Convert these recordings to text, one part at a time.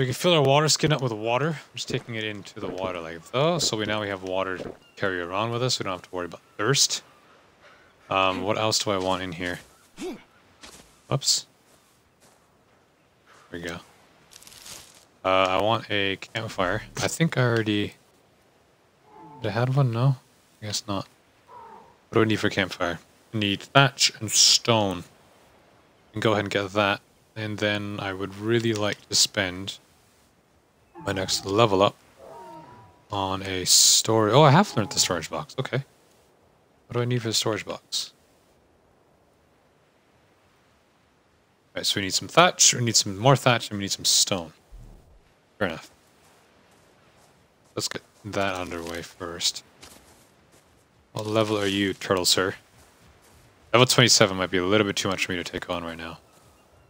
So we can fill our water skin up with water. I'm just taking it into the water like though. So we now we have water to carry around with us. We don't have to worry about thirst. Um, what else do I want in here? Oops. There we go. Uh, I want a campfire. I think I already... Did I have one? No? I guess not. What do I need for campfire? I need thatch and stone. And go ahead and get that. And then I would really like to spend my next level up on a storage... Oh, I have learned the storage box. Okay. What do I need for the storage box? Alright, so we need some thatch, we need some more thatch, and we need some stone. Fair enough. Let's get that underway first. What level are you, Turtle Sir? Level 27 might be a little bit too much for me to take on right now.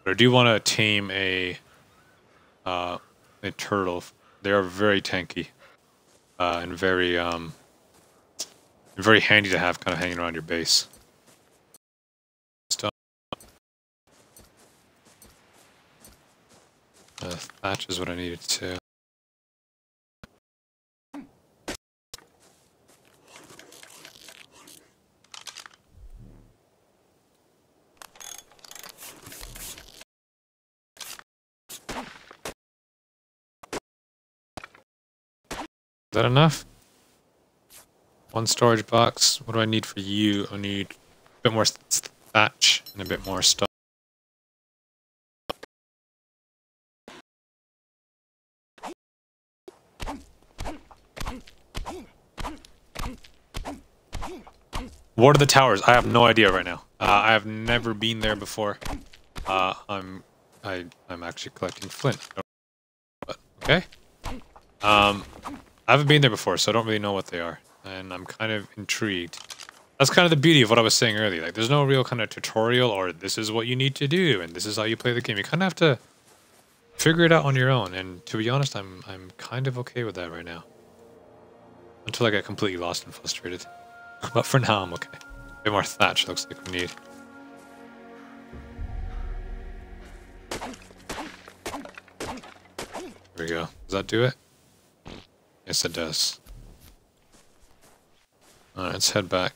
But I do want to tame a, uh, turtle. They are very tanky. Uh, and very, um, very handy to have kind of hanging around your base. Stone. Uh, thatch is what I needed to. Is that enough? One storage box. What do I need for you? I need a bit more thatch and a bit more stuff. What are the towers? I have no idea right now. Uh, I have never been there before. Uh, I'm, I, I'm actually collecting flint. But, okay. Um, I haven't been there before, so I don't really know what they are. And I'm kind of intrigued. That's kind of the beauty of what I was saying earlier. Like, there's no real kind of tutorial or this is what you need to do and this is how you play the game. You kind of have to figure it out on your own. And to be honest, I'm I'm kind of okay with that right now. Until I get completely lost and frustrated. but for now, I'm okay. A bit more thatch looks like we need. There we go. Does that do it? Yes, it does. Alright, let's head back.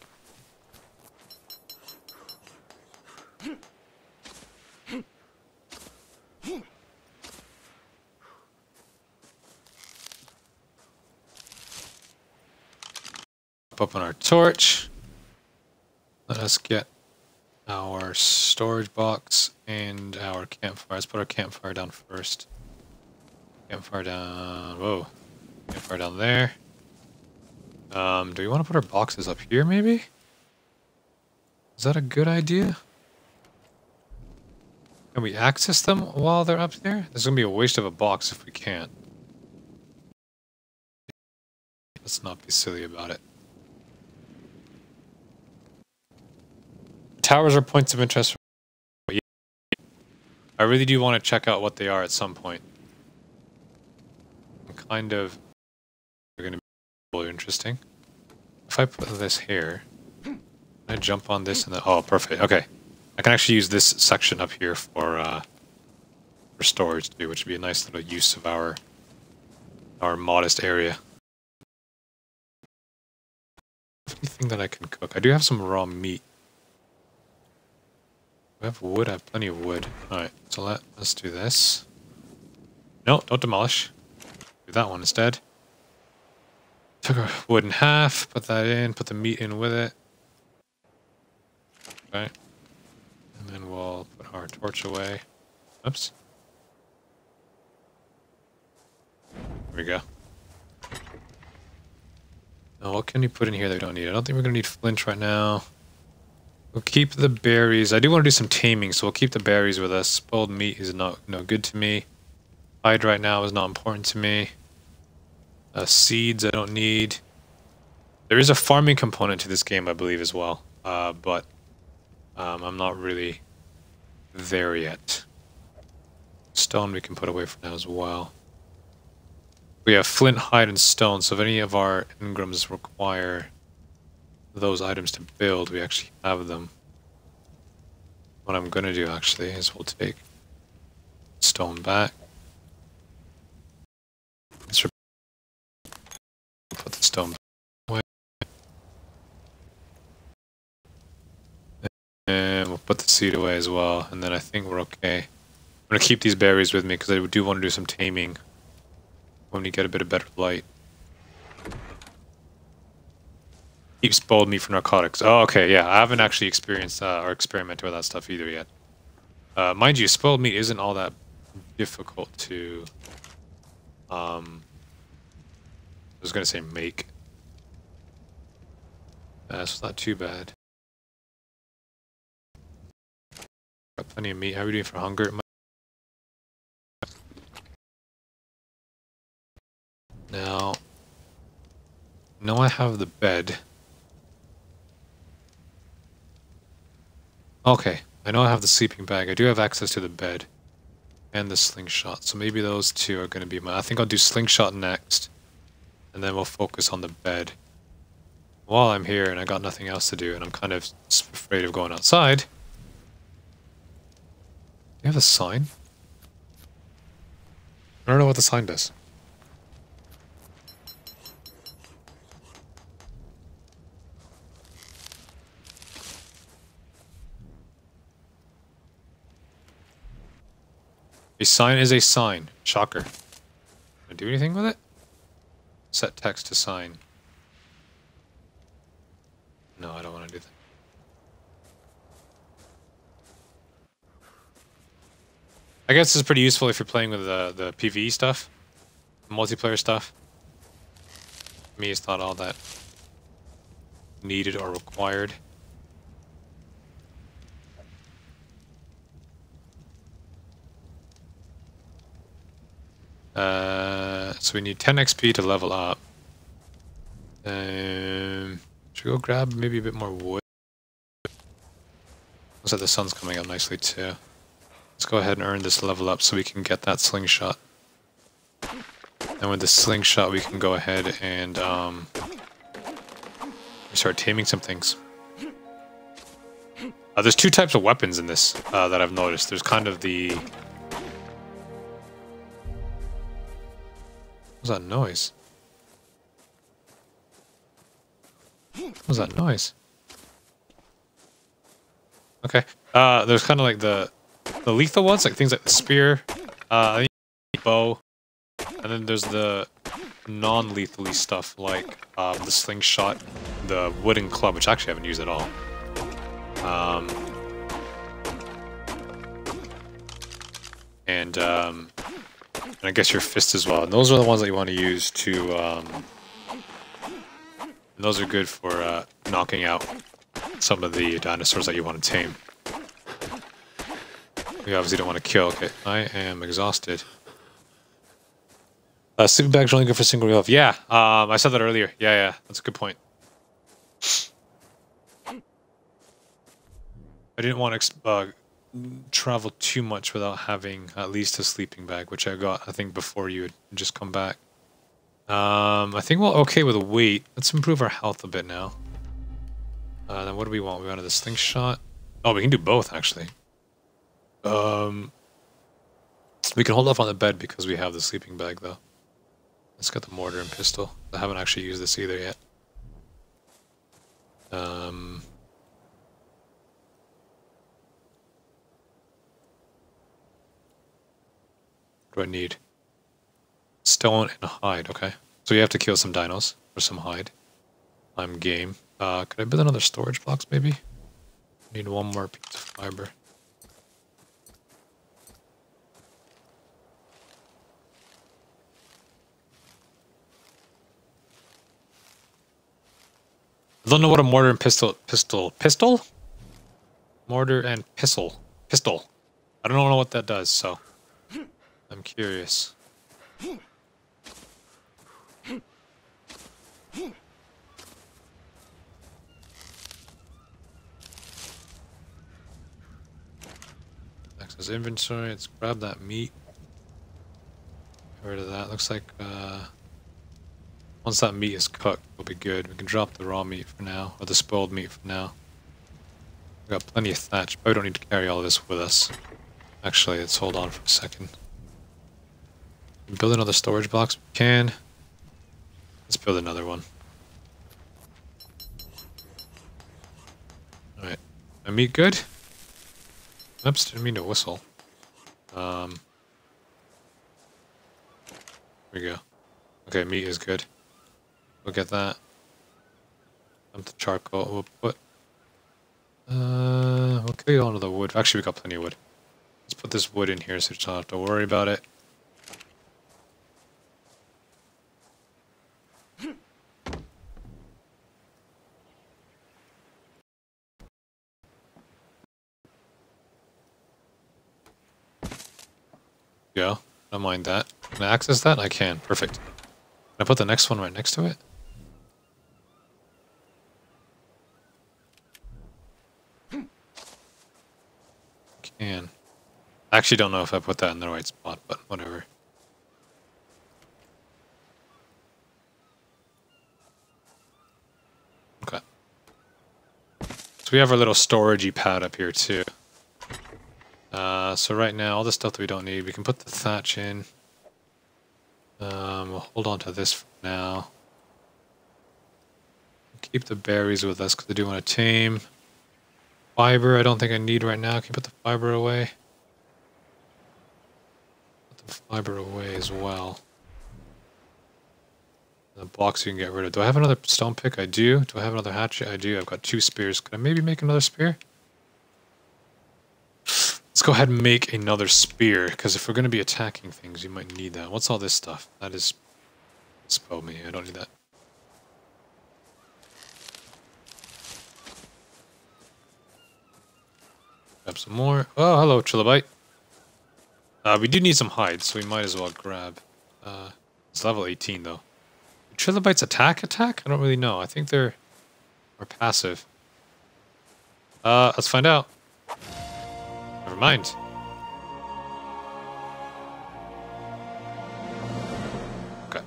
Up on our torch. Let us get our storage box and our campfire. Let's put our campfire down first. Campfire down. Whoa. Far down there. Um, do we want to put our boxes up here, maybe? Is that a good idea? Can we access them while they're up there? There's going to be a waste of a box if we can't. Let's not be silly about it. Towers are points of interest. I really do want to check out what they are at some point. I'm kind of interesting. If I put this here, I jump on this and then, oh, perfect. Okay. I can actually use this section up here for, uh, for storage too, which would be a nice little use of our, our modest area. Anything that I can cook. I do have some raw meat. I have wood? I have plenty of wood. Alright, so let, let's do this. No, don't demolish. Do that one instead. Took our wood in half, put that in, put the meat in with it. Okay. And then we'll put our torch away. Oops. There we go. Now what can you put in here that we don't need? I don't think we're going to need flint right now. We'll keep the berries. I do want to do some taming, so we'll keep the berries with us. Spoiled meat is not no good to me. Hide right now is not important to me. Uh, seeds I don't need. There is a farming component to this game, I believe, as well. Uh, but um, I'm not really there yet. Stone we can put away for now as well. We have flint, hide, and stone, so if any of our engrams require those items to build, we actually have them. What I'm going to do, actually, is we'll take stone back. And we'll put the seed away as well, and then I think we're okay. I'm gonna keep these berries with me because I do want to do some taming when we get a bit of better light. Keep spoiled meat for narcotics. Oh, okay, yeah. I haven't actually experienced uh, or experimented with that stuff either yet. Uh, mind you, spoiled meat isn't all that difficult to... Um, I was gonna say make. That's not too bad. Got plenty of meat. How are we doing for hunger? Now, now I have the bed. Okay, I know I have the sleeping bag. I do have access to the bed and the slingshot. So maybe those two are going to be my... I think I'll do slingshot next. And then we'll focus on the bed. While I'm here and I got nothing else to do and I'm kind of afraid of going outside, you have a sign? I don't know what the sign does. A sign is a sign. Shocker. Can I do anything with it? Set text to sign. No, I don't want to do that. I guess is pretty useful if you're playing with the, the PvE stuff, multiplayer stuff. me, it's not all that needed or required. Uh, so we need 10 XP to level up. Um, should we go grab maybe a bit more wood? Looks like the sun's coming up nicely too. Let's go ahead and earn this level up so we can get that slingshot. And with the slingshot, we can go ahead and um, start taming some things. Uh, there's two types of weapons in this uh, that I've noticed. There's kind of the... What's that noise? What's that noise? Okay. Uh, there's kind of like the the lethal ones, like things like the spear, uh, bow, and then there's the non-lethally stuff like um, the slingshot, the wooden club, which I actually haven't used at all. Um, and, um, and I guess your fist as well. And those are the ones that you want to use to. Um, those are good for uh, knocking out some of the dinosaurs that you want to tame. We obviously don't want to kill. Okay, I am exhausted. Uh, sleeping bags are only good for single health. Yeah, um, I said that earlier. Yeah, yeah, that's a good point. I didn't want to uh, travel too much without having at least a sleeping bag, which I got, I think, before you had just come back. Um, I think we're okay with the weight. Let's improve our health a bit now. Uh, then what do we want? We wanted the slingshot. Oh, we can do both, actually. Um, we can hold off on the bed because we have the sleeping bag, though. Let's get the mortar and pestle. I haven't actually used this either yet. Um, do I need? Stone and hide, okay. So you have to kill some dinos for some hide. I'm game. Uh, could I build another storage box, maybe? Need one more piece of fiber. I don't know what a mortar and pestle pistol pistol mortar and pestle pistol. I don't know what that does, so I'm curious. Access inventory. Let's grab that meat. Get rid of that. Looks like uh, once that meat is cooked, it'll be good. We can drop the raw meat for now, or the spoiled meat for now. We've got plenty of thatch. but we don't need to carry all this with us. Actually, let's hold on for a second. Build another storage box. We can. Let's build another one. Alright. My meat good? Oops, didn't mean to whistle. Um, here we go. Okay, meat is good. We'll get that. Dump the charcoal. We'll put. Uh, we'll get onto the wood. Actually, we got plenty of wood. Let's put this wood in here so we don't have to worry about it. Go. Don't mind that. Can I access that? I can. Perfect. Can I put the next one right next to it? Can. I actually don't know if I put that in the right spot, but whatever. Okay. So we have our little storagey pad up here too. Uh, so right now, all the stuff that we don't need, we can put the thatch in. Um, we'll hold on to this for now. Keep the berries with us because I do want to tame. Fiber, I don't think I need right now. Can you put the fiber away? Put the fiber away as well. The blocks you can get rid of. Do I have another stone pick? I do. Do I have another hatchet? I do. I've got two spears. Could I maybe make another spear? Let's go ahead and make another spear, because if we're going to be attacking things, you might need that. What's all this stuff? That is... Spell me, I don't need that. Grab some more. Oh, hello, Trilobite. Uh, we do need some hides, so we might as well grab... Uh, it's level 18, though. Do Trilobites attack attack? I don't really know. I think they're... are passive. Uh, let's find out. Never mind. Okay.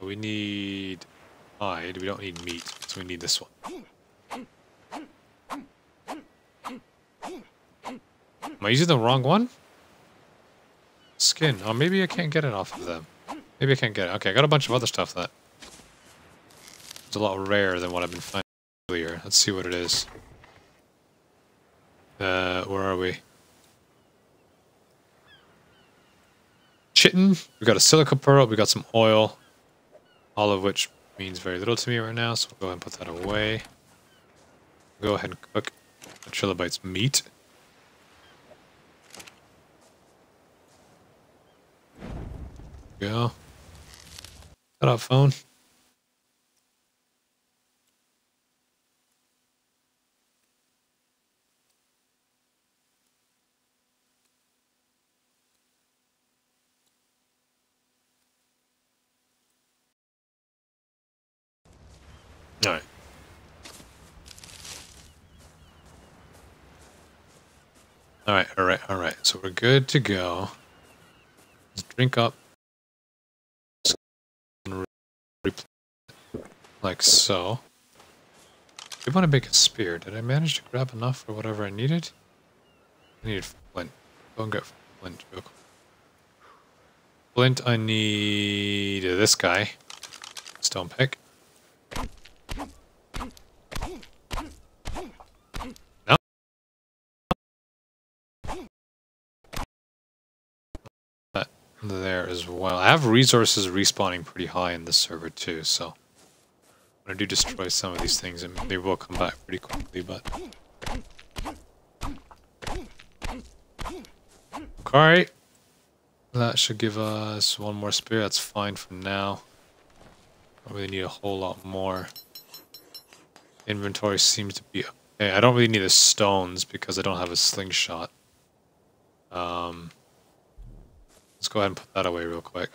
We need hide. We don't need meat, so we need this one. Am I using the wrong one? Skin. Oh, maybe I can't get it off of them. Maybe I can't get it. Okay, I got a bunch of other stuff that... It's a lot rarer than what I've been finding earlier. Let's see what it is. Uh, where are we? Chitin. We got a silica pearl. We got some oil. All of which means very little to me right now, so we'll go ahead and put that away. Go ahead and cook the trilobite's meat. Go. Shut up, phone. Alright. Alright, alright, alright. So we're good to go. Let's drink up. Like so. We want to make a spear. Did I manage to grab enough for whatever I needed? I needed flint. Go and get flint real quick. Flint, I need this guy. Stone pick. there as well. I have resources respawning pretty high in this server too, so I do destroy some of these things, and they will come back pretty quickly, but... Alright. That should give us one more spear. That's fine for now. Don't really need a whole lot more. Inventory seems to be okay. I don't really need the stones because I don't have a slingshot. Um... Let's go ahead and put that away real quick.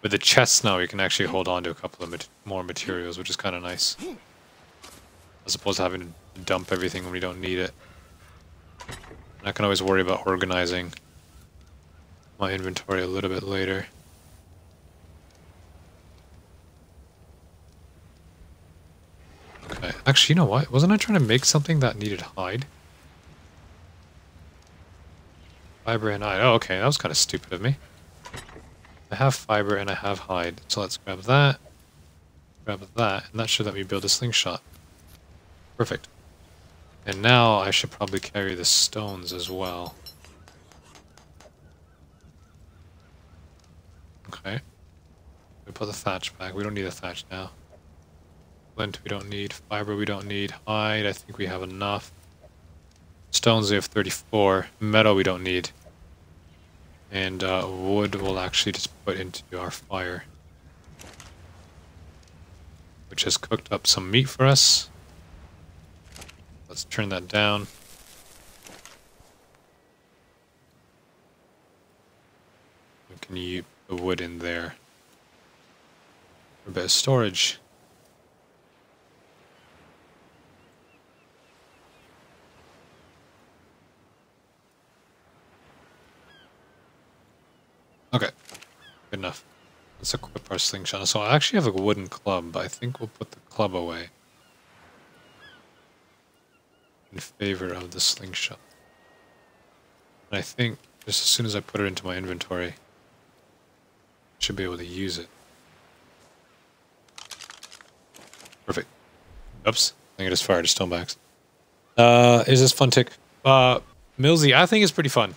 With the chests now, we can actually hold on to a couple of mat more materials, which is kind of nice. As opposed to having to dump everything when we don't need it. And I can always worry about organizing my inventory a little bit later. Okay, actually, you know what? Wasn't I trying to make something that needed hide? Fiber and hide. Oh, okay, that was kind of stupid of me. I have fiber and I have hide, so let's grab that. grab that, and that should let me build a slingshot. Perfect. And now I should probably carry the stones as well. Okay. We put the thatch back. We don't need the thatch now. Flint we don't need. Fiber we don't need. Hide, I think we have enough. Stones we have 34. Metal we don't need. And uh, wood we'll actually just put into our fire. Which has cooked up some meat for us. Let's turn that down. can you the wood in there? for A bit of storage. Okay, good enough. Let's equip our slingshot. So I actually have a wooden club, but I think we'll put the club away. In favor of the slingshot. And I think just as soon as I put it into my inventory, I should be able to use it. Perfect. Oops. I think I just fired a stonebacks. Uh, is this fun tick? Uh, Millsy, I think it's pretty fun.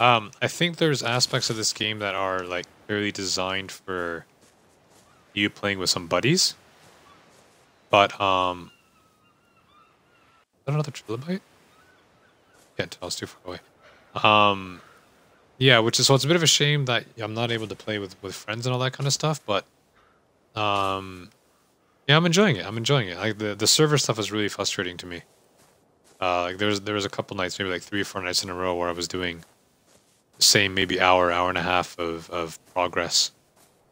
Um, I think there's aspects of this game that are like clearly designed for you playing with some buddies. But um, is that another trilobite? Can't tell. It's too far away. Um, yeah, which is so it's a bit of a shame that I'm not able to play with with friends and all that kind of stuff. But um, yeah, I'm enjoying it. I'm enjoying it. Like the the server stuff is really frustrating to me. Uh, like there was there was a couple nights, maybe like three or four nights in a row, where I was doing same maybe hour, hour and a half of, of progress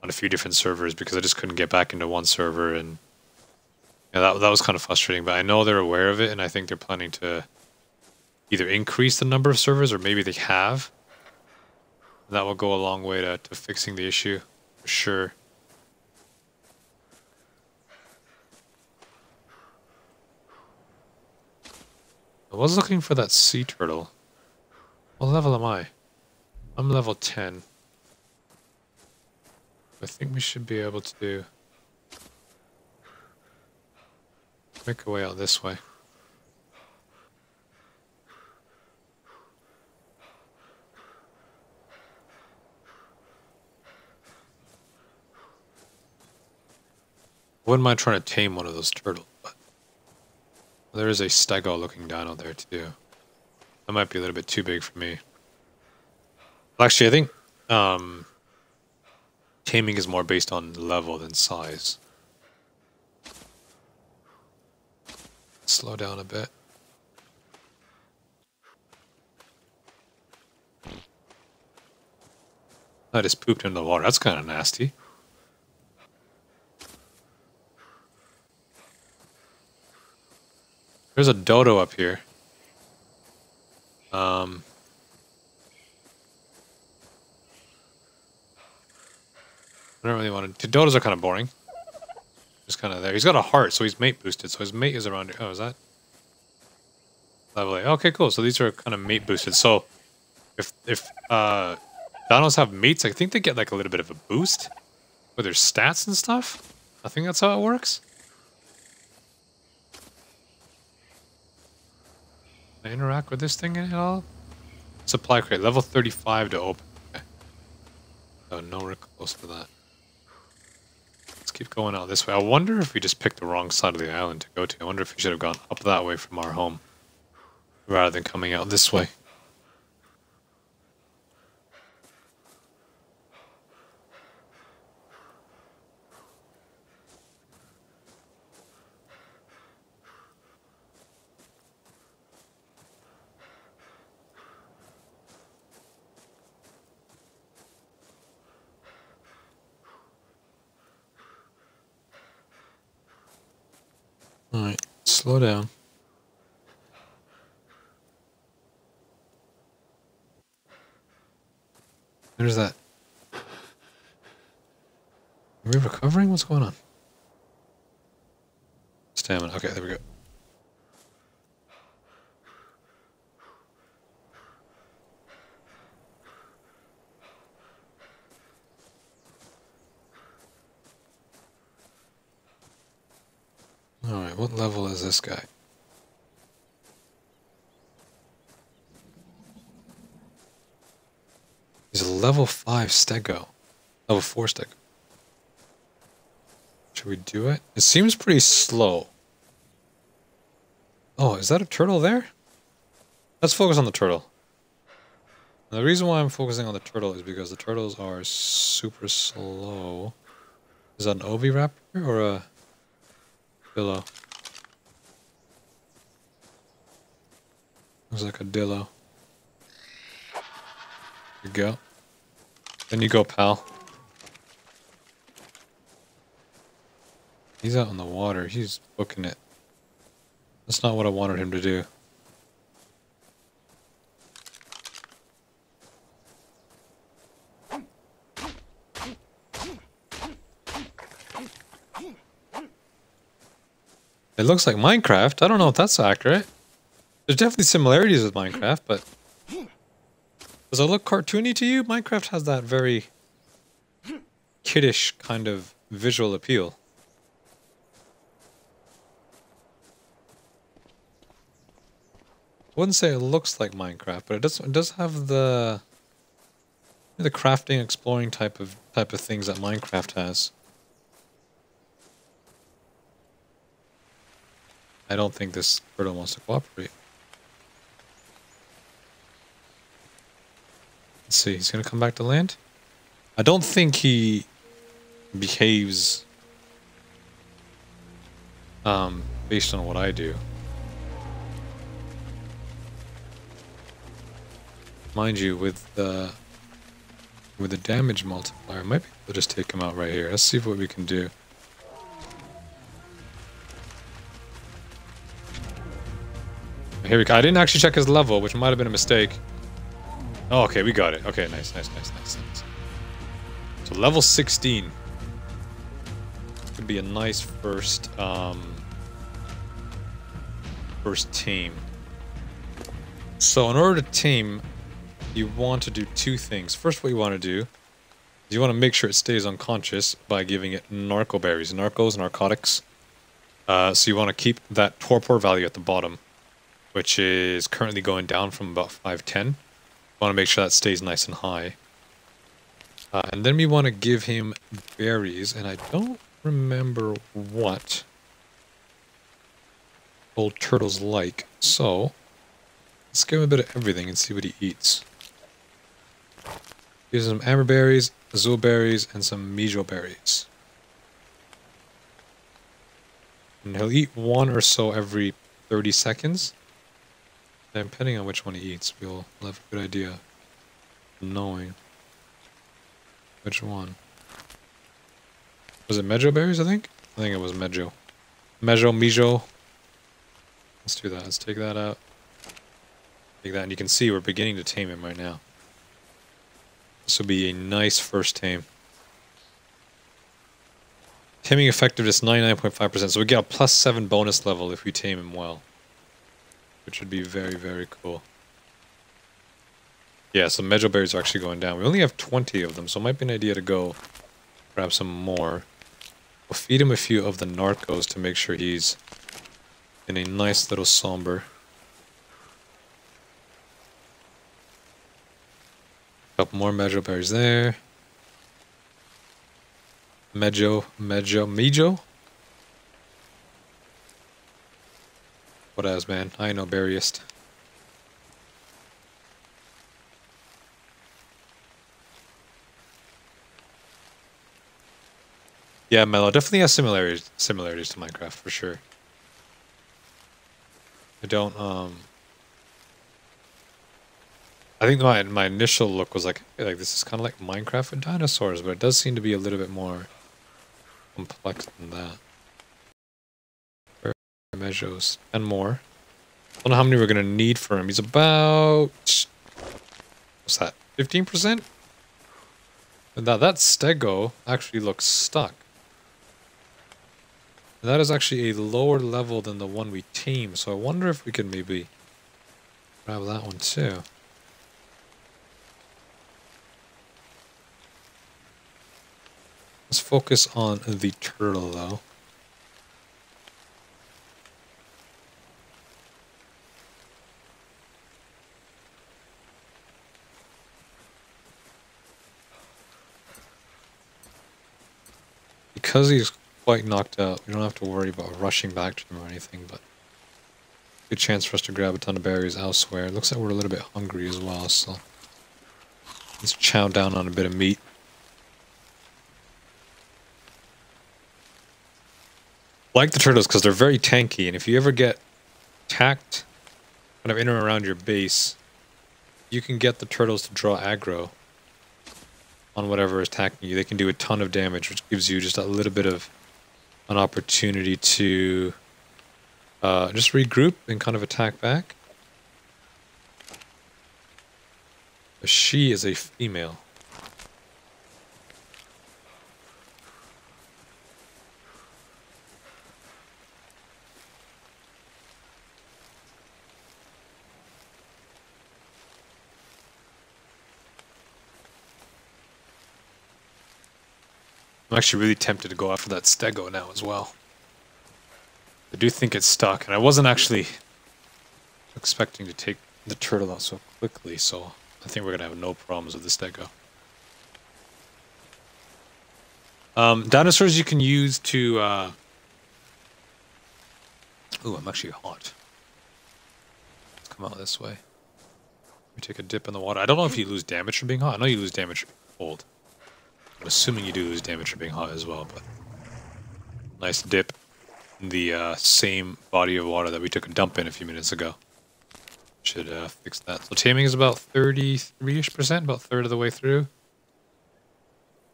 on a few different servers because I just couldn't get back into one server and yeah, that, that was kind of frustrating. But I know they're aware of it and I think they're planning to either increase the number of servers or maybe they have. That will go a long way to, to fixing the issue for sure. I was looking for that sea turtle. What level am I? I'm level 10. I think we should be able to make our way out this way. Wouldn't mind trying to tame one of those turtles, but there is a stego looking down out there too. That might be a little bit too big for me. Actually, I think um, taming is more based on level than size. Slow down a bit. I just pooped in the water. That's kind of nasty. There's a dodo up here. Um, I don't really want to... Dodos are kind of boring. Just kind of there. He's got a heart, so he's mate boosted. So his mate is around here. Oh, is that? Level Okay, cool. So these are kind of mate boosted. So if if uh, Dinos have mates, I think they get like a little bit of a boost with their stats and stuff. I think that's how it works. Can I interact with this thing at all? Supply crate, level 35 to open. Okay. Oh, nowhere close to that keep going out this way. I wonder if we just picked the wrong side of the island to go to. I wonder if we should have gone up that way from our home rather than coming out this way. Alright, slow down. There's that. Are we recovering? What's going on? Stamina. Okay, there we go. Alright, what level is this guy? He's a level 5 stego. Level 4 stego. Should we do it? It seems pretty slow. Oh, is that a turtle there? Let's focus on the turtle. the reason why I'm focusing on the turtle is because the turtles are super slow. Is that an oviraptor or a dillo? Looks like a dillo. You go. Then you go, pal. He's out in the water. He's booking it. That's not what I wanted him to do. It looks like Minecraft. I don't know if that's accurate. There's definitely similarities with Minecraft, but... Does it look cartoony to you? Minecraft has that very... kiddish kind of visual appeal. I wouldn't say it looks like Minecraft, but it does it does have the the crafting, exploring type of type of things that Minecraft has. I don't think this turtle wants to cooperate. Let's see, he's gonna come back to land? I don't think he behaves um, based on what I do. Mind you, with the with the damage multiplier, I might be able to just take him out right here. Let's see what we can do. Here we go. I didn't actually check his level, which might have been a mistake. Oh, okay, we got it. Okay, nice, nice, nice, nice, nice. So level 16. Could be a nice first, um, first team. So in order to team, you want to do two things. First, what you want to do is you want to make sure it stays unconscious by giving it narco berries, narcos, narcotics. Uh, so you want to keep that torpor value at the bottom, which is currently going down from about 510. Want to make sure that stays nice and high. Uh, and then we want to give him berries, and I don't remember what old turtles like. So, let's give him a bit of everything and see what he eats. Use some amar berries, azul berries, and some mijo berries. And he'll eat one or so every 30 seconds. Depending on which one he eats, we'll have a good idea knowing which one. Was it Mejo berries, I think? I think it was Mejo. Mejo, Mijo. Let's do that. Let's take that out. Take that, and you can see we're beginning to tame him right now. This will be a nice first tame. Taming effectiveness 99.5%, so we get a plus 7 bonus level if we tame him well. Which would be very, very cool. Yeah, so Mejo berries are actually going down. We only have 20 of them, so it might be an idea to go grab some more. We'll feed him a few of the narcos to make sure he's in a nice little somber. Couple more Mejo berries there. Mejo, Mejo, Mejo? What else, man? I ain't no. Yeah, Mellow definitely has similarities similarities to Minecraft for sure. I don't um I think my my initial look was like like this is kind of like Minecraft with dinosaurs, but it does seem to be a little bit more complex than that. Measures and more. I don't know how many we're gonna need for him. He's about what's that? Fifteen percent. And that that stego actually looks stuck. That is actually a lower level than the one we team, so I wonder if we can maybe grab that one too. Let's focus on the turtle, though. Because he's quite knocked out, we don't have to worry about rushing back to him or anything, but good chance for us to grab a ton of berries elsewhere. Looks like we're a little bit hungry as well, so let's chow down on a bit of meat. like the turtles because they're very tanky, and if you ever get attacked kind of in or around your base, you can get the turtles to draw aggro on whatever is attacking you. They can do a ton of damage, which gives you just a little bit of an opportunity to uh, just regroup and kind of attack back. She is a female. I'm actually really tempted to go after that stego now as well. I do think it's stuck, and I wasn't actually expecting to take the turtle out so quickly, so I think we're going to have no problems with the stego. Um, dinosaurs you can use to... Uh... Ooh, I'm actually hot. Let's come out this way. Let me take a dip in the water. I don't know if you lose damage from being hot. I know you lose damage from being cold. Assuming you do lose damage from being hot as well, but nice dip in the uh, same body of water that we took a dump in a few minutes ago. Should uh, fix that. So taming is about 33-ish percent, about third of the way through.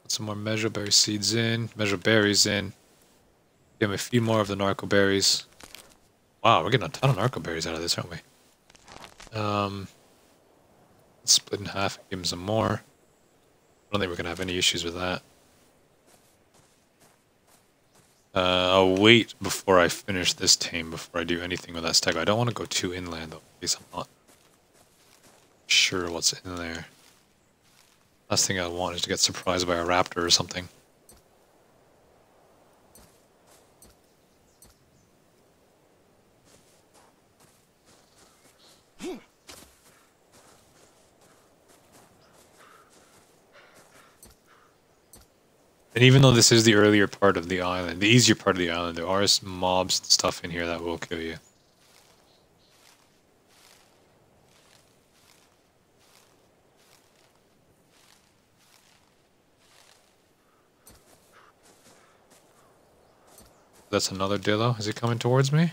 Put some more mejoberry seeds in, mejoberries in. Give him a few more of the narco berries. Wow, we're getting a ton of narco berries out of this, aren't we? Um, split in half, give him some more. I don't think we're going to have any issues with that. Uh, I'll wait before I finish this tame before I do anything with that stego. I don't want to go too inland though, in case I'm not sure what's in there. Last thing I want is to get surprised by a raptor or something. And even though this is the earlier part of the island, the easier part of the island, there are mobs and stuff in here that will kill you. That's another Dillo. Is he coming towards me?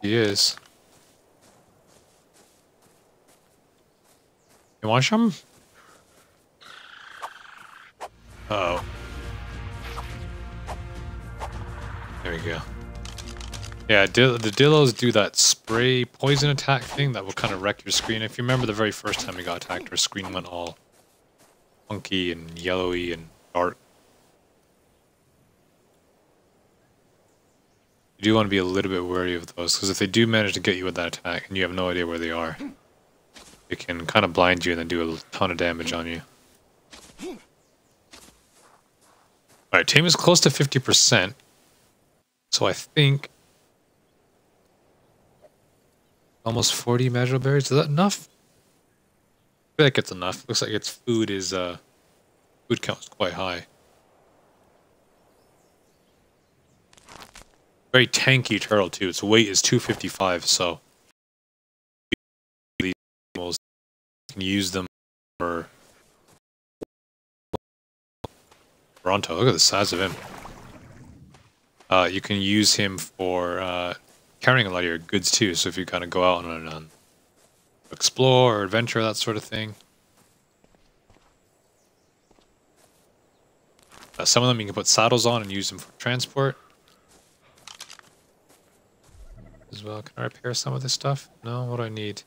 He is. You want some? Uh oh. There we go. Yeah, the Dillos do that spray poison attack thing that will kind of wreck your screen. If you remember the very first time we got attacked, our screen went all funky and yellowy and dark. You do want to be a little bit wary of those, because if they do manage to get you with that attack and you have no idea where they are, it can kind of blind you and then do a ton of damage on you. Alright, tame is close to 50%. So I think... Almost 40 magical berries. Is that enough? I feel like it's enough. Looks like its food is, uh... Food count is quite high. Very tanky turtle, too. Its weight is 255, so... can use them for Toronto. Look at the size of him. Uh, you can use him for uh, carrying a lot of your goods too. So if you kind of go out on an explore or adventure, that sort of thing. Uh, some of them you can put saddles on and use them for transport. As well, can I repair some of this stuff? No, what do I need?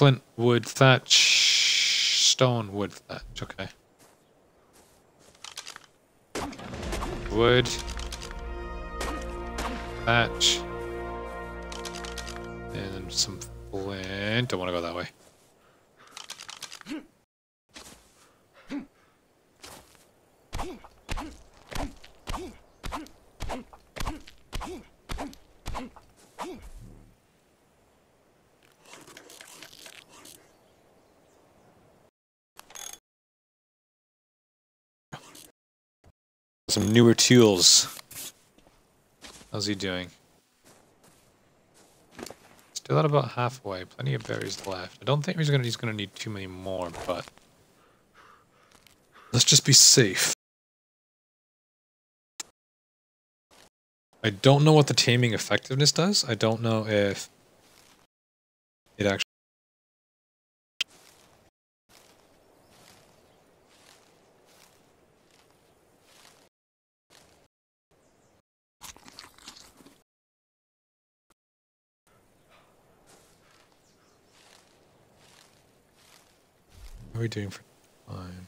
Flint, wood, thatch, stone, wood, thatch, okay. Wood, thatch, and some flint. Don't want to go that way. Some newer tools. How's he doing? Still at about halfway. Plenty of berries left. I don't think he's gonna he's gonna need too many more, but let's just be safe. I don't know what the taming effectiveness does. I don't know if it actually are we doing for time?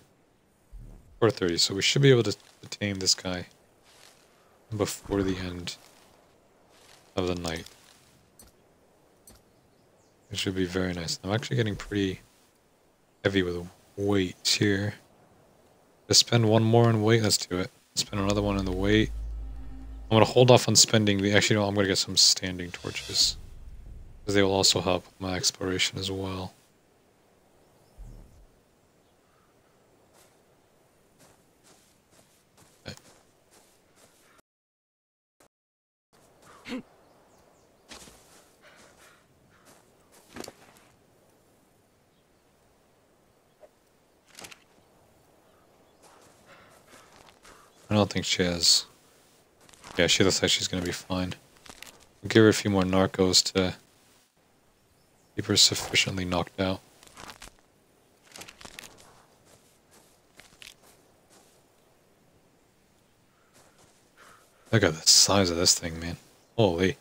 4.30, so we should be able to, tame this guy before the end of the night. It should be very nice. I'm actually getting pretty heavy with weight here. Let's spend one more on weight. Let's do it. Spend another one on the weight. I'm going to hold off on spending the... Actually, no, I'm going to get some standing torches. Because they will also help my exploration as well. I don't think she has... Yeah, she looks like she's gonna be fine. I'll give her a few more narcos to keep her sufficiently knocked out. Look at the size of this thing, man. Holy.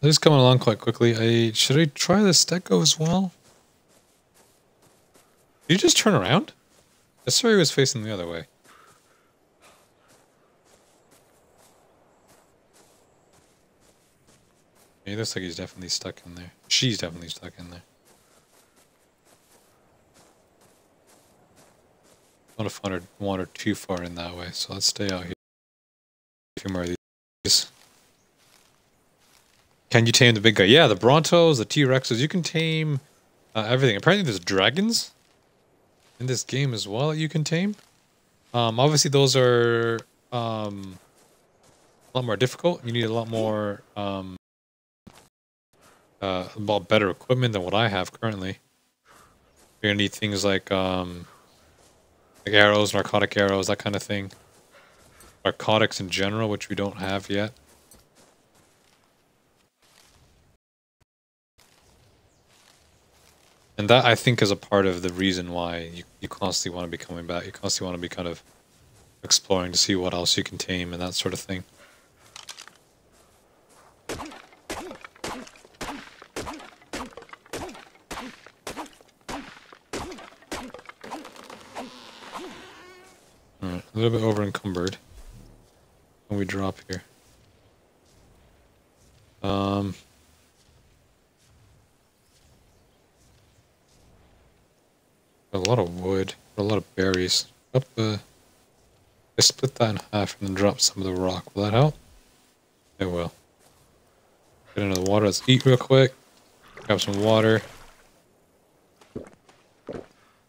This is coming along quite quickly. I should I try the Stego as well? Did you just turn around? I saw he was facing the other way. He looks like he's definitely stuck in there. She's definitely stuck in there. I don't want to wander too far in that way, so let's stay out here. A few more of these. Can you tame the big guy? Yeah, the Brontos, the T-Rexes. You can tame uh, everything. Apparently there's dragons in this game as well that you can tame. Um, obviously those are um, a lot more difficult. You need a lot more, um, uh, a lot better equipment than what I have currently. You're gonna need things like, um, like arrows, narcotic arrows, that kind of thing. Narcotics in general, which we don't have yet. And that, I think, is a part of the reason why you, you constantly want to be coming back. You constantly want to be kind of exploring to see what else you can tame and that sort of thing. Alright, a little bit over encumbered. When we drop here. Um... A lot of wood, a lot of berries. Up the. I split that in half and then drop some of the rock. Will that help? It will. Get into the water. Let's eat real quick. Grab some water.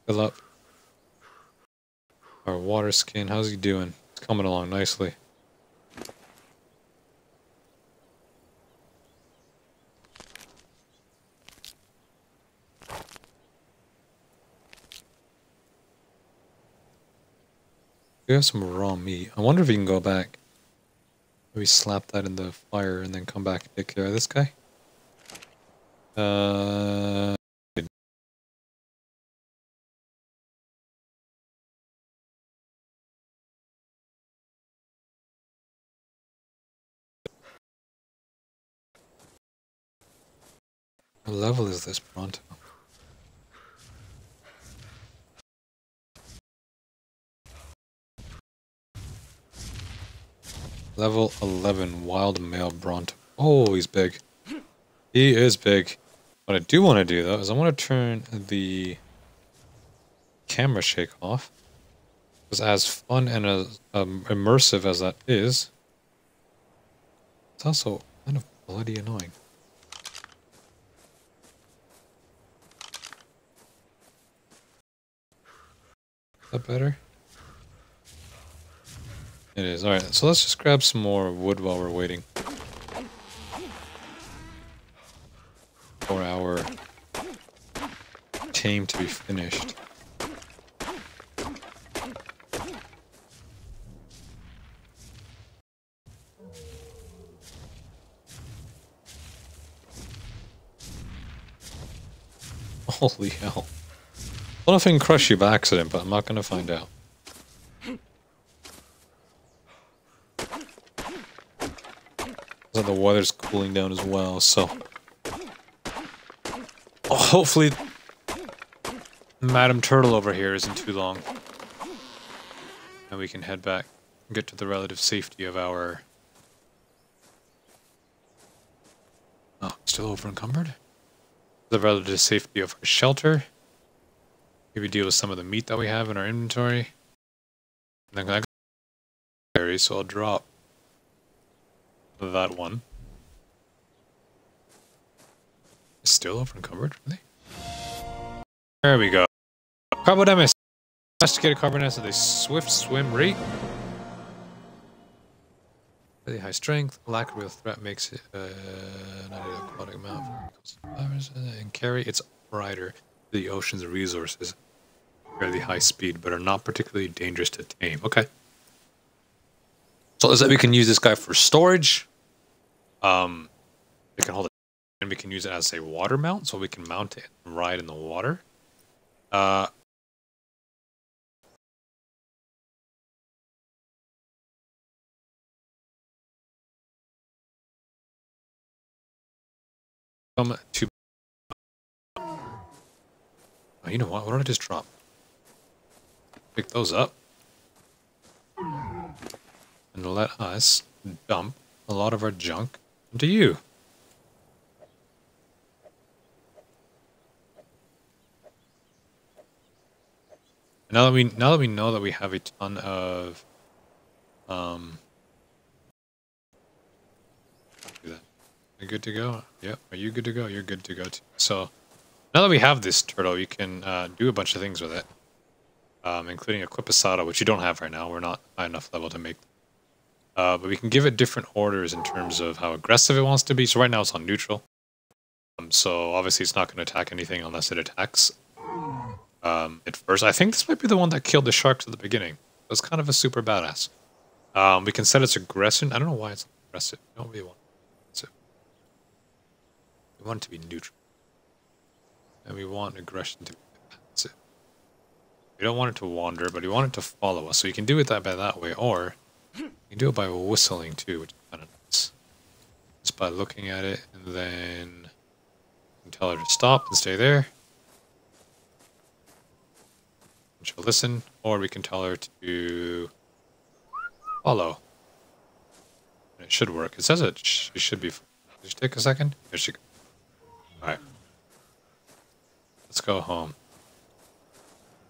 Fill up. Our water skin. How's he doing? It's coming along nicely. We have some raw meat. I wonder if we can go back. Maybe slap that in the fire and then come back and take care of this guy. Uh... What level is this Bronto? Level 11, Wild Male Bront. Oh, he's big. He is big. What I do want to do, though, is I want to turn the camera shake off. Because as fun and as um, immersive as that is, it's also kind of bloody annoying. Is that better? It is. Alright, so let's just grab some more wood while we're waiting. For our tame to be finished. Holy hell. I don't know if I can crush you by accident, but I'm not going to find out. So the weather's cooling down as well, so... Oh, hopefully... Madam Turtle over here isn't too long. And we can head back and get to the relative safety of our... Oh, still over encumbered? The relative safety of our shelter. Maybe deal with some of the meat that we have in our inventory. And then I so I'll drop that one. Still over encumbered, really? There we go. Carbonemys. Domesticated carbonemys with a swift swim rate. Really high strength. Lack of real threat makes it uh, an aquatic amount and carry its rider to the ocean's resources. Fairly high speed, but are not particularly dangerous to tame. Okay. So is that we can use this guy for storage. Um, we can hold it, and we can use it as a water mount, so we can mount it and ride in the water. Uh, to. Oh, you know what? Why don't I just drop? Pick those up. And let us dump a lot of our junk into you. Now that we now that we know that we have a ton of um. Good to go? Yep. Are you good to go? You're good to go too. So now that we have this turtle, you can uh, do a bunch of things with it. Um, including equip a which you don't have right now. We're not high enough level to make uh, but we can give it different orders in terms of how aggressive it wants to be. So right now it's on neutral. Um, so obviously it's not going to attack anything unless it attacks um, at first. I think this might be the one that killed the sharks at the beginning. It's kind of a super badass. Um, we can set its aggression. I don't know why it's aggressive. We don't really want it. We want it to be neutral. And we want aggression to be passive. We don't want it to wander, but we want it to follow us. So you can do it that by that way, or you can do it by whistling too, which is kind of nice. Just by looking at it, and then tell her to stop and stay there. And she'll listen, or we can tell her to follow. And it should work. It says it she should be. Just take a second. Here she goes. Alright. Let's go home.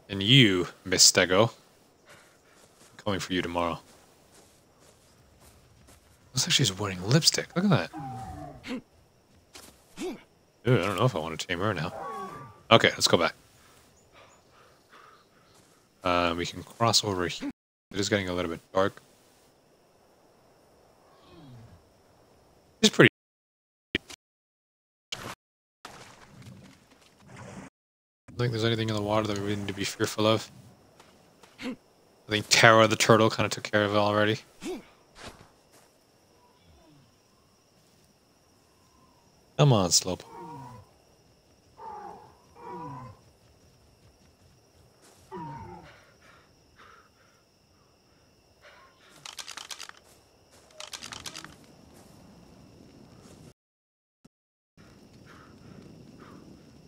And you, Miss Stego, I'm coming for you tomorrow. Looks like she's wearing lipstick. Look at that. Ew, I don't know if I want to tame her now. Okay, let's go back. Uh, we can cross over here. It is getting a little bit dark. She's pretty. I don't think there's anything in the water that we need to be fearful of. I think Tara the turtle kind of took care of it already. Come on, Slope.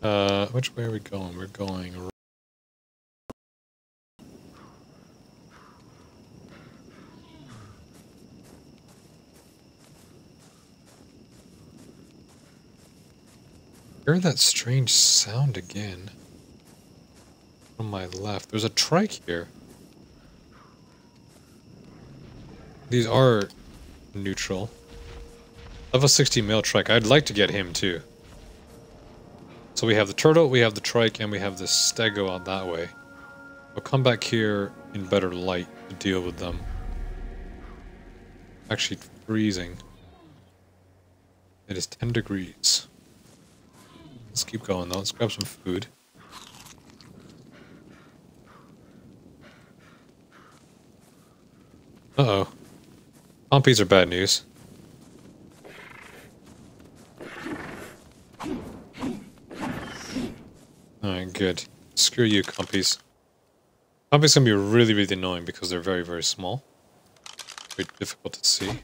Uh, which way are we going? We're going heard that strange sound again. on my left. There's a trike here. These are neutral. Level 60 male trike. I'd like to get him too. So we have the turtle, we have the trike, and we have the stego out that way. We'll come back here in better light to deal with them. Actually freezing. It is 10 degrees. Let's keep going though. Let's grab some food. Uh-oh. Compies are bad news. Alright, good. Screw you, compies. Compies can be really, really annoying because they're very, very small. Very difficult to see.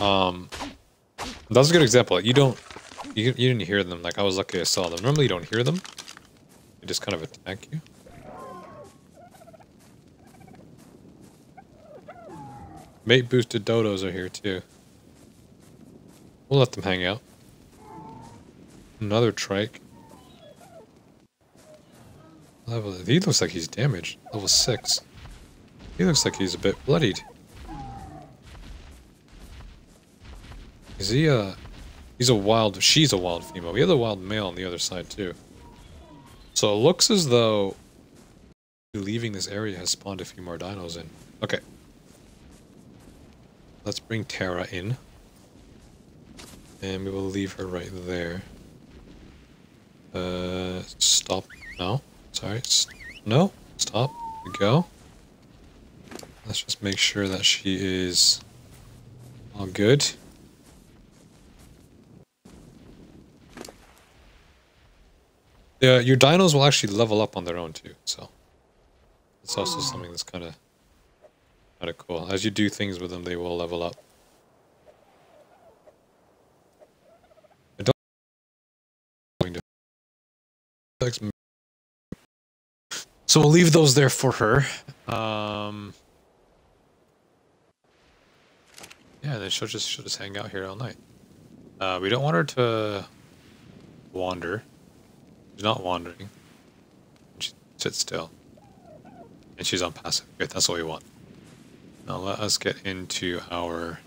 Um, that's a good example. You don't, you, you didn't hear them. Like I was lucky I saw them. Normally you don't hear them. They just kind of attack you. Mate boosted dodos are here too. We'll let them hang out. Another trike. Level. He looks like he's damaged. Level six. He looks like he's a bit bloodied. Is he a... He's a wild... She's a wild female. We have a wild male on the other side, too. So it looks as though... Leaving this area has spawned a few more dinos in. Okay. Let's bring Tara in. And we will leave her right there. Uh, stop. No. Sorry. no. Stop. we go. Let's just make sure that she is all good. Yeah, your dinos will actually level up on their own too, so it's also something that's kind of kind of cool. As you do things with them, they will level up. I don't so we'll leave those there for her. Um, yeah, then she'll just she'll just hang out here all night. Uh, we don't want her to wander. She's not wandering. She sits still. And she's on passive. Good, that's what we want. Now let us get into our...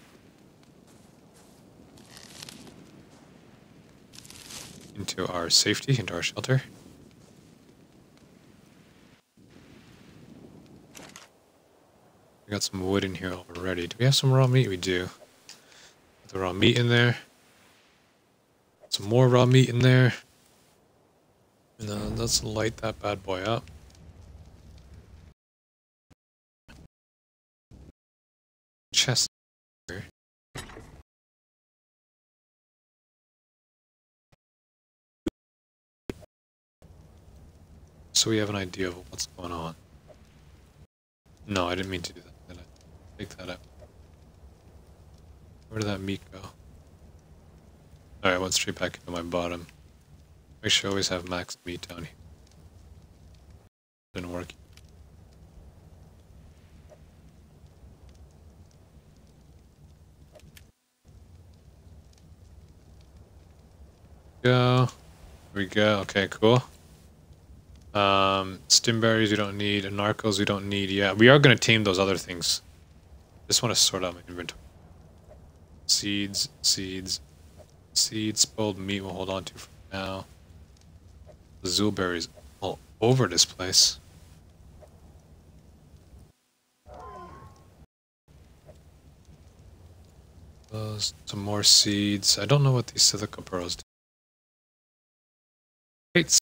into our safety, into our shelter. We got some wood in here already. Do we have some raw meat? We do. the raw meat in there. Some more raw meat in there. Let's light that bad boy up. Chest. So we have an idea of what's going on. No, I didn't mean to do that. Did I? Take that out. Where did that meat go? Alright, went straight back into my bottom. I should always have max meat down here. Didn't work. Go. Here we go. Okay, cool. Um, stimberries we don't need, narcos we don't need. Yeah, we are going to tame those other things. Just want to sort out my inventory. Seeds, seeds, seeds, spoiled meat we'll hold on to for now. Zoolberries all over this place. Some more seeds. I don't know what these silica pearls do. Great.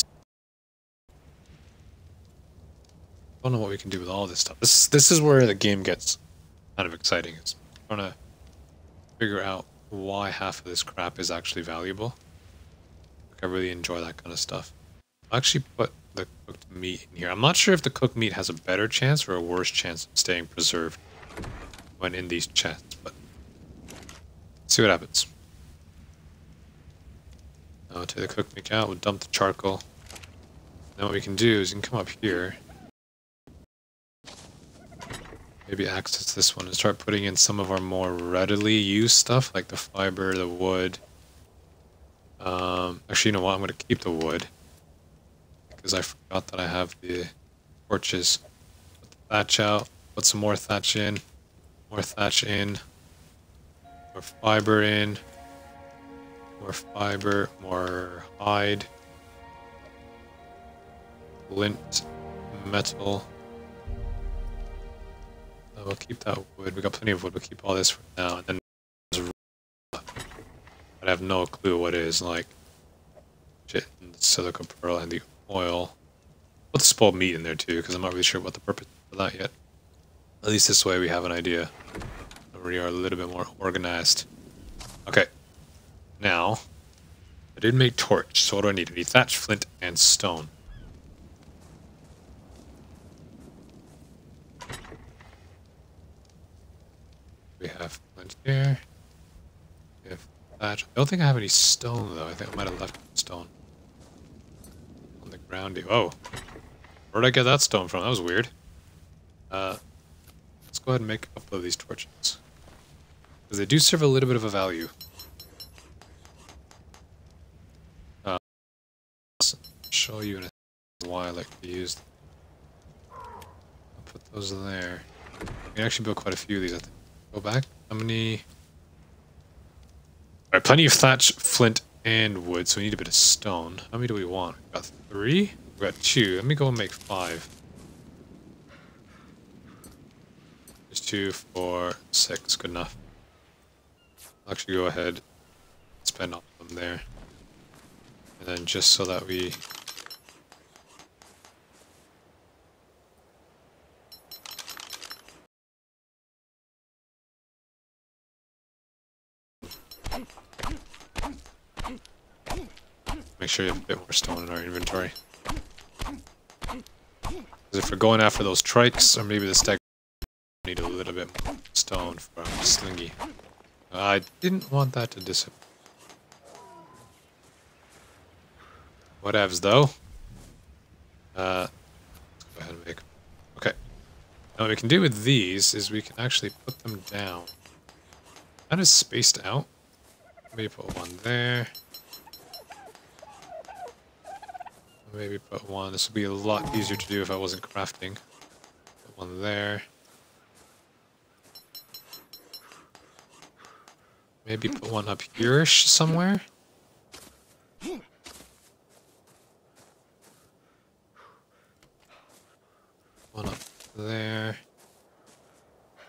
I don't know what we can do with all this stuff. This this is where the game gets kind of exciting. It's trying to figure out why half of this crap is actually valuable. I really enjoy that kind of stuff. I'll actually put the cooked meat in here. I'm not sure if the cooked meat has a better chance or a worse chance of staying preserved when in these chests, but see what happens. Now take the cooked meat out, we'll dump the charcoal. Then what we can do is we can come up here. maybe access this one and start putting in some of our more readily used stuff like the fiber, the wood. Um, actually, you know what? I'm going to keep the wood because I forgot that I have the torches. Put the thatch out, put some more thatch in, more thatch in, more fiber in, more fiber, more hide, lint, metal. Uh, we'll keep that wood. We got plenty of wood. We'll keep all this for now. And then I have no clue what it is like. Shit, and the silica pearl and the oil. Put the spoiled meat in there too, because I'm not really sure what the purpose for that yet. At least this way we have an idea. We are a little bit more organized. Okay. Now, I did make torch, so what do I need? I need thatch, flint, and stone. We have flint here. We. I don't think I have any stone though. I think I might have left stone on the ground. here. Oh, where'd I get that stone from? That was weird. Uh, let's go ahead and make a couple of these torches. Because they do serve a little bit of a value. Uh, I'll show you in a why I like to use them. I'll put those in there. I can actually build quite a few of these, I think. Go back. How many? Alright, plenty of thatch, flint, and wood, so we need a bit of stone. How many do we want? We've got three? We've got two. Let me go and make five. There's two, four, six. Good enough. I'll actually go ahead spend all of them there. And then just so that we Make sure you have a bit more stone in our inventory. Because if we're going after those trikes, or maybe the stag, we need a little bit more stone for our slingy. I didn't want that to disappear. Whatevs, though. Uh, go ahead and make... Okay. Now what we can do with these is we can actually put them down. That is spaced out. Maybe put one there. Maybe put one. This would be a lot easier to do if I wasn't crafting. Put one there. Maybe put one up here-ish somewhere. One up there.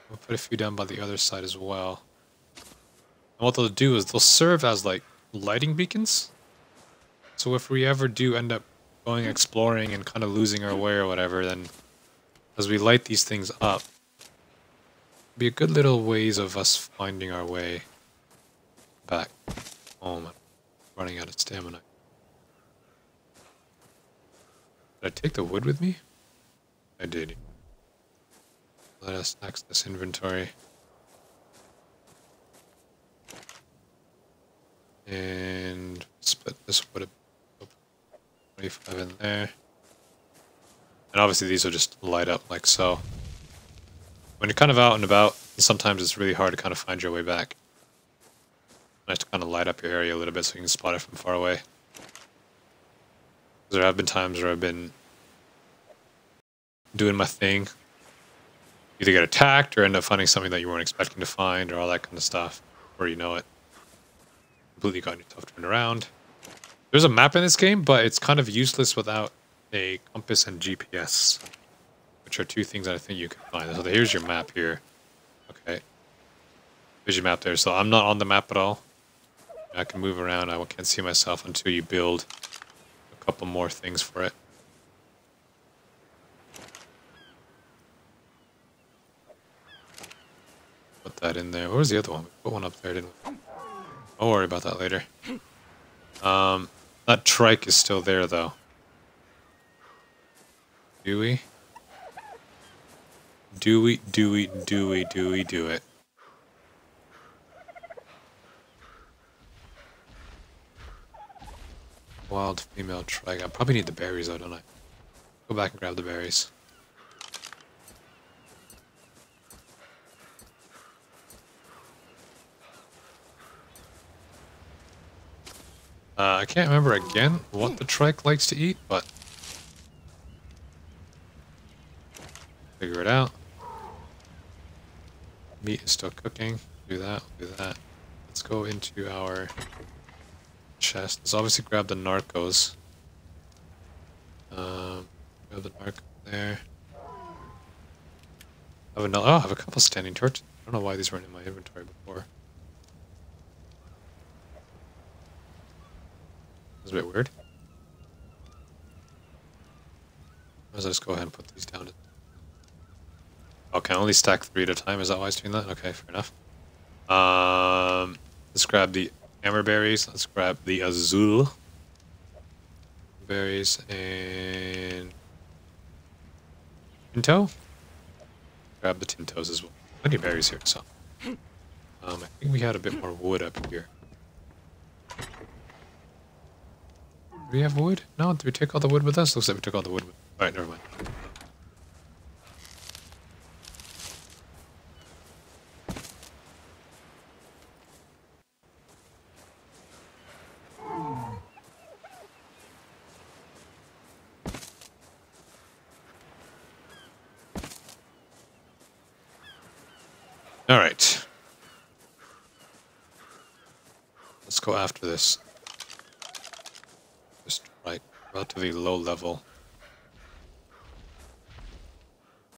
We'll put a few down by the other side as well. And what they'll do is they'll serve as like lighting beacons. So if we ever do end up going exploring and kind of losing our way or whatever, then as we light these things up, be a good little ways of us finding our way back home. I'm running out of stamina. Did I take the wood with me? I did. Let us access inventory. And split this wood 25 in there. And obviously these will just light up like so. When you're kind of out and about, sometimes it's really hard to kind of find your way back. Nice to kind of light up your area a little bit so you can spot it from far away. There have been times where I've been doing my thing, either get attacked or end up finding something that you weren't expecting to find or all that kind of stuff, or you know it. Completely got yourself turned around. There's a map in this game, but it's kind of useless without a compass and GPS, which are two things that I think you can find. So here's your map here. Okay. There's your map there. So I'm not on the map at all. I can move around. I can't see myself until you build a couple more things for it. Put that in there. Where's the other one? We put one up there, didn't we? Don't worry about that later. Um, that trike is still there, though. Do we? Do we, do we, do we, do we do it? Wild female trike. I probably need the berries, though, don't I? Go back and grab the berries. Uh, I can't remember again what the trike likes to eat, but figure it out. Meat is still cooking. Do that, do that. Let's go into our chest. Let's obviously grab the narcos. Um, grab the narco there. Have another, oh, I have a couple standing torches. I don't know why these weren't in my inventory before. That's a bit weird. Let's just go ahead and put these down. Okay, only stack three at a time. Is that why it's doing that? Okay, fair enough. Um, let's grab the amar berries. Let's grab the azul berries and tinto. Grab the tintos as well. Plenty of berries here, so. Um, I think we had a bit more wood up here. Do we have wood? No, did we take all the wood with us? Looks like we took all the wood with Alright, never mind.